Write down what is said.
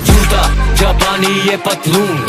जूता जापानी ये पतलून।